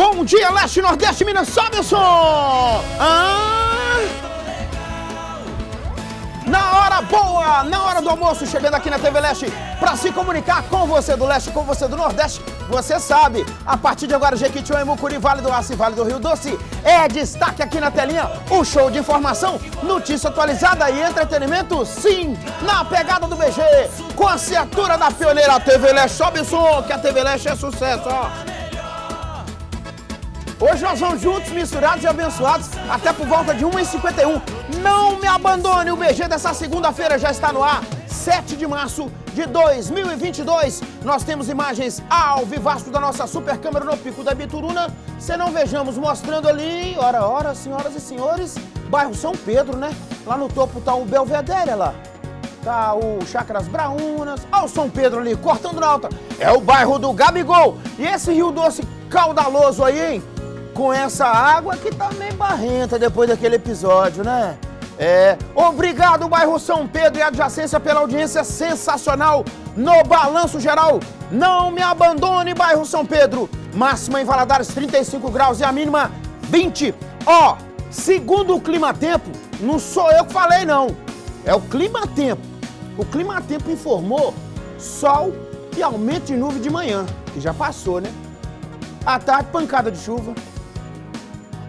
Bom dia, Leste, Nordeste, Minas, sobe o som! Na hora boa, na hora do almoço, chegando aqui na TV Leste para se comunicar com você do Leste, com você do Nordeste. Você sabe, a partir de agora, Jequitinhonha, Mucuri, Vale do Aço e Vale do Rio Doce é destaque aqui na telinha, o show de informação, notícia atualizada e entretenimento, sim, na pegada do BG, com a assinatura da pioneira TV Leste. Sobe o som, que a TV Leste é sucesso, ó. Hoje nós vamos juntos, misturados e abençoados, até por volta de 1h51. Não me abandone, o BG dessa segunda-feira já está no ar. 7 de março de 2022. Nós temos imagens ao vivaço da nossa super câmera no Pico da Bituruna. Se não vejamos mostrando ali, ora, ora, senhoras e senhores, bairro São Pedro, né? Lá no topo tá o Belvedere, lá. Tá o Chacras Braunas. Olha o São Pedro ali, cortando na alta. É o bairro do Gabigol. E esse Rio Doce caudaloso aí, hein? Com essa água que tá meio barrenta depois daquele episódio, né? É, obrigado, bairro São Pedro e adjacência pela audiência sensacional no Balanço Geral. Não me abandone, bairro São Pedro. Máxima em Valadares 35 graus e a mínima 20. Ó, segundo o Clima Tempo, não sou eu que falei não. É o Clima Tempo. O Clima Tempo informou sol e aumento de nuvem de manhã, que já passou, né? À tarde, pancada de chuva.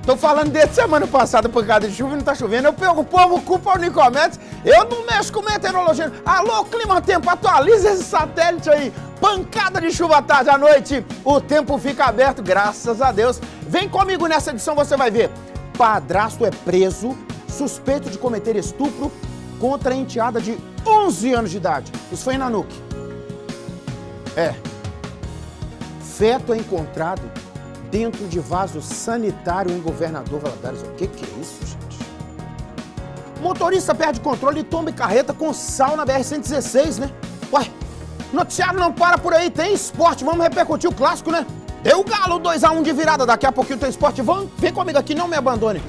Tô falando desde semana passada por causa de chuva não tá chovendo. Eu pego o povo, culpa o Nicomedes. Eu não mexo com meteorologia. Alô, clima tempo, atualiza esse satélite aí. Pancada de chuva à tarde à noite. O tempo fica aberto, graças a Deus. Vem comigo nessa edição, você vai ver. Padrasto é preso, suspeito de cometer estupro contra a enteada de 11 anos de idade. Isso foi em Nanuque. É. Feto é encontrado dentro de vaso sanitário em Governador Valadares. O que, que é isso, gente? Motorista perde controle e tomba carreta com sal na BR-116, né? Ué, noticiário não para por aí, tem esporte, vamos repercutir o clássico, né? Deu galo 2x1 de virada, daqui a pouquinho tem esporte, vão, vem comigo aqui, não me abandone.